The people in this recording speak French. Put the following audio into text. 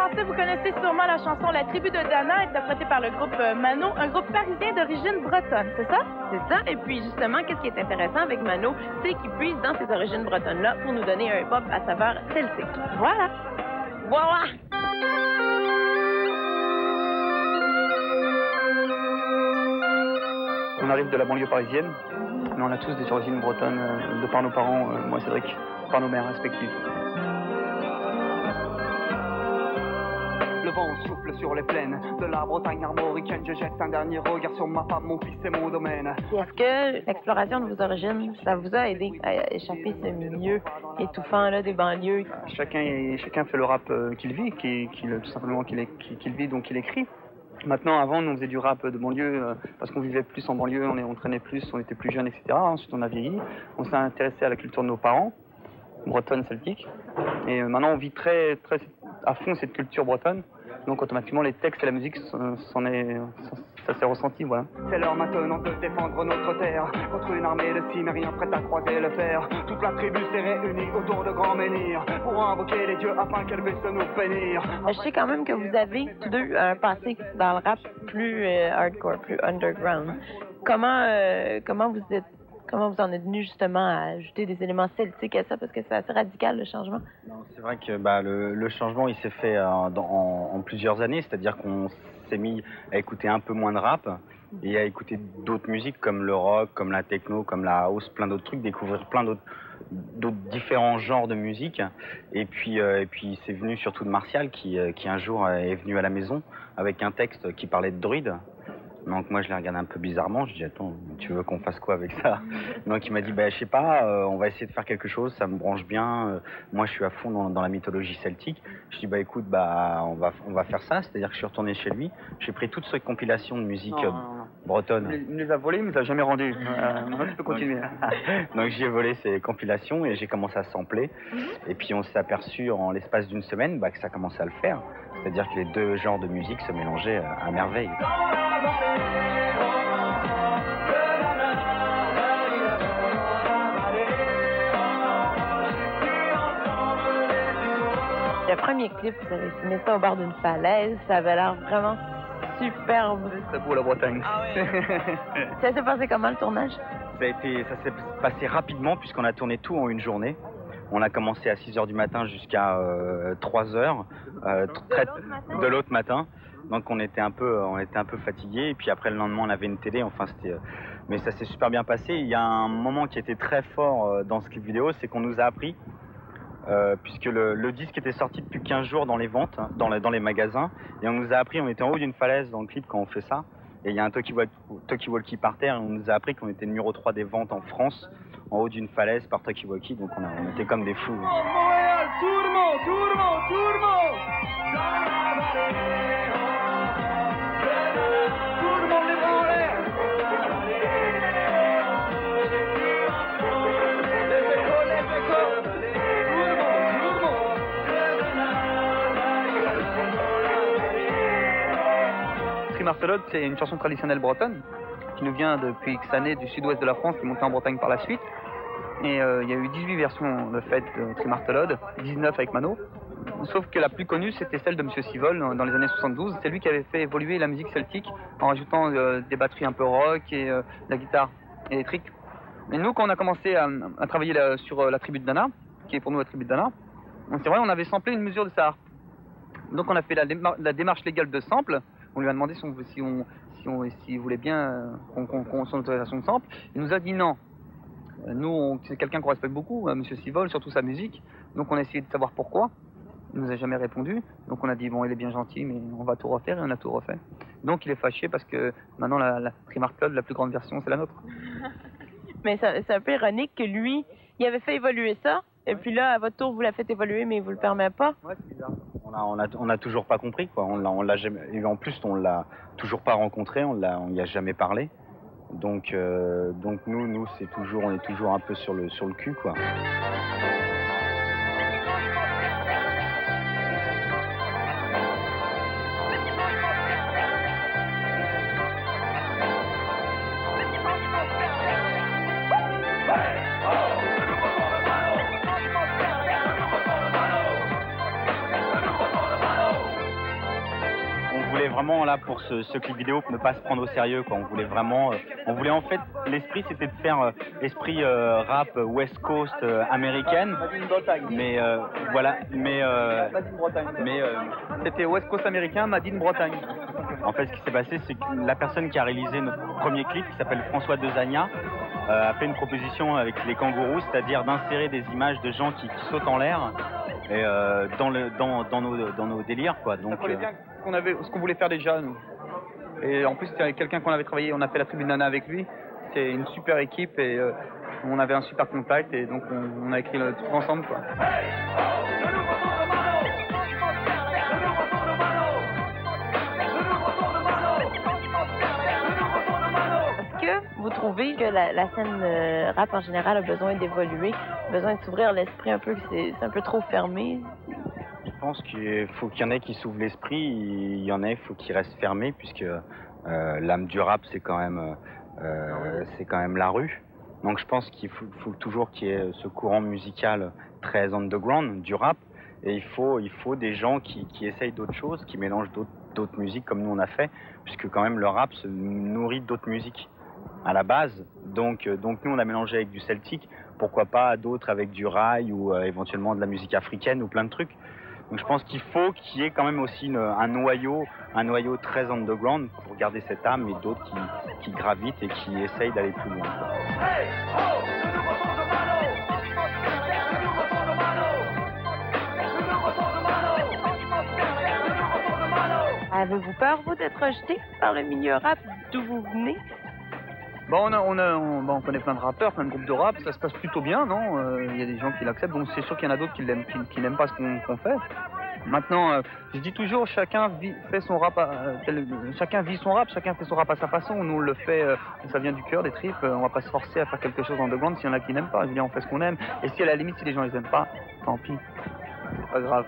français, vous connaissez sûrement la chanson La tribu de Dana, interprétée par le groupe euh, Mano, un groupe parisien d'origine bretonne, c'est ça? C'est ça. Et puis, justement, qu'est-ce qui est intéressant avec Mano, c'est qu'il puise dans ses origines bretonnes-là pour nous donner un hip-hop à saveur celtique. Voilà. Voilà! On arrive de la banlieue parisienne, mais on a tous des origines bretonnes, euh, de par nos parents, euh, moi Cédric, par nos mères respectives. Le vent souffle sur les plaines de la Bretagne armoricaine. Je jette un dernier regard sur ma femme, mon fils et mon domaine. Est-ce que l'exploration de vos origines, ça vous a aidé à échapper ce milieu étouffant là, des banlieues? Chacun, chacun fait le rap euh, qu'il vit, qu'il, tout simplement qu'il, qu'il vit, donc qu'il écrit. Maintenant, avant, on faisait du rap de banlieue euh, parce qu'on vivait plus en banlieue, on, on traînait plus, on était plus jeunes, etc. Ensuite, on a vieilli. On s'est intéressé à la culture de nos parents, bretonne, celtique. Et euh, maintenant, on vit très, très à fond cette culture bretonne. Donc automatiquement les textes et la musique s'en est, ça s'est ressenti, voilà. C'est l'heure maintenant de défendre notre terre contre une armée de cimériens prête à croiser le fer. Toute la tribu s'est réunie autour de grands menhirs pour invoquer les dieux afin qu'elle puisse nous bénir. Je sais quand même que vous avez tous deux un passé dans le rap plus euh, hardcore, plus underground. Comment, euh, comment vous êtes Comment vous en êtes venu justement à ajouter des éléments celtiques à ça? Parce que c'est assez radical le changement C'est vrai que bah, le, changement il s'est fait euh, en, plusieurs années, c'est-à-dire qu'on s'est mis à écouter un peu moins de rap et à écouter d'autres musiques comme le rock, comme la techno, comme la house, plein d'autres trucs, découvrir plein d'autres différents genres de musique. Et puis, euh, puis c'est venu surtout de Martial qui, euh, qui un jour est venu à la maison avec un texte qui parlait de druide. Donc moi je l'ai regardé un peu bizarrement, je dis attends, tu veux qu'on fasse quoi avec ça Donc il m'a dit bah je sais pas, euh, on va essayer de faire quelque chose, ça me branche bien, euh, moi je suis à fond dans, la mythologie celtique. Je dis bah écoute bah on va on va faire ça, c'est-à-dire que je suis retourné chez lui, j'ai pris toutes ces compilations de musique euh, bretonne. Il me les a volées, mais il les a jamais rendues. maintenant tu peux continuer. Donc j'ai volé ces compilations et j'ai commencé à sampler. Et puis on s'est aperçu en l'espace d'une semaine bah, que ça commençait à le faire. C'est-à-dire que les deux genres de musique se mélangeaient à merveille. Le premier clip, vous avez filmé ça au bord d'une falaise. Ça avait l'air vraiment superbe. C'est beau la Bretagne. Ah ça s'est passé comment le tournage? Ça, ça s'est passé rapidement puisqu'on a tourné tout en une journée. On a commencé à 6 h du matin jusqu'à 3 h euh, de l'autre matin. Donc on était un peu, on était un peu fatigué. Et puis après le lendemain, on avait une télé. Enfin, c'était, mais ça s'est super bien passé. Il y a un moment qui était très fort euh, dans ce clip vidéo, c'est qu'on nous a appris, euh, puisque le, disque était sorti depuis 15 jours dans les ventes, hein, dans, dans les magasins, et on nous a appris, on était en haut d'une falaise dans le clip quand on fait ça. Et il y a un talkie-walkie par terre, et on nous a appris qu'on était numéro 3 des ventes en France, en haut d'une falaise par talkie-walkie, donc on, on, était comme des fous. Martelode, c'est une chanson traditionnelle bretonne qui nous vient depuis X années du sud-ouest de la France, qui est montée en Bretagne par la suite. Et euh, il y a eu 18 versions de fait de Trimartelode, 19 avec Mano. Sauf que la plus connue, c'était celle de Monsieur Sivol dans les années 72. C'est lui qui avait fait évoluer la musique celtique en rajoutant euh, des batteries un peu rock et euh, la guitare électrique. Et nous, quand on a commencé à, travailler sur la tribu de Dana, qui est pour nous la tribu de Dana, c'est vrai, on avait samplé une mesure de sa harpe. Donc on a fait la, démarche légale de sample on lui a demandé si on, si on, si on s'il voulait bien qu'on qu son autorisation de sample. Il nous a dit non. Nous, c'est quelqu'un qu'on respecte beaucoup, M. Euh, Monsieur Sivol, surtout sa musique. Donc on a essayé de savoir pourquoi. Il nous a jamais répondu. Donc on a dit bon, il est bien gentil, mais on va tout refaire et on a tout refait. Donc il est fâché parce que maintenant la, la Primark Club, la plus grande version, c'est la nôtre. mais c'est un peu ironique que lui, il avait fait évoluer ça, et puis là, à votre tour, vous la faites évoluer, mais vous le permettez pas. Ouais, c'est bizarre on a, on a, toujours pas compris quoi. On l'a, on l'a jamais. Et en plus, on l'a toujours pas rencontré. On l'a, on y a jamais parlé. Donc, euh, donc nous, nous, c'est toujours, on est toujours un peu sur le, sur le cul quoi. Vraiment là pour ce, ce clip vidéo ne pas se prendre au sérieux quoi. On voulait vraiment, euh, on voulait en fait l'esprit c'était de faire euh, esprit euh, rap euh, West Coast euh, américaine, mais euh, voilà, mais euh, mais euh, C'était West Coast américain, Madine Bretagne. en fait ce qui s'est passé c'est que la personne qui a réalisé notre premier clip qui s'appelle François Dezagna euh, a fait une proposition avec les kangourous, c'est-à-dire d'insérer des images de gens qui, qui sautent en l'air et euh, dans le dans, dans nos dans nos délires quoi. Donc euh, ce qu'on voulait faire déjà, nous. Et en plus, c'était avec quelqu'un qu'on avait travaillé, on a fait la tribune Nana avec lui. C'est une super équipe et euh, on avait un super contact et donc on, a écrit le truc ensemble. Quoi. Est-ce que vous trouvez que la, scène euh, rap en général a besoin d'évoluer, besoin de s'ouvrir l'esprit un peu, que c'est un peu trop fermé? Je pense qu'il faut qu'il y en ait qui s'ouvrent l'esprit, il y en a, il faut qu'ils restent fermés, puisque euh, l'âme du rap, c'est quand même, euh, c'est quand même la rue. Donc je pense qu'il faut, faut toujours qu'il y ait ce courant musical très underground du rap, et il faut, il faut des gens qui, qui essayent d'autres choses, qui mélangent d'autres, d'autres musiques comme nous on a fait, puisque quand même le rap se nourrit d'autres musiques à la base. Donc, euh, donc nous on a mélangé avec du celtique, pourquoi pas d'autres avec du rail ou euh, éventuellement de la musique africaine ou plein de trucs. Donc je pense qu'il faut qu'il y ait quand même aussi une- un noyau, un noyau très underground pour garder cette âme et d'autres qui, qui gravitent et qui essayent d'aller plus loin. quoi. Avez-vous peur, vous, d'être rejeté par le milieu rap d'où vous venez? Bon, on, a, on, a, on, bon, on connaît plein de rappeurs, plein de groupes de rap, ça se passe plutôt bien, non Euh, Il y a des gens qui l'acceptent, donc c'est sûr qu'il y en a d'autres qui l'aiment, qui, qui n'aiment pas ce qu'on fait. Maintenant, euh, je dis toujours, chacun vit, fait son rap, chacun vit son rap, chacun fait son rap à sa façon. Nous, on le fait, euh, ça vient du cœur, des tripes. on va pas se forcer à faire quelque chose en underground s'il y en a qui n'aiment pas. Je veux dire, on fait ce qu'on aime. Et si à la limite, si les gens les aiment pas, tant pis, c'est pas grave.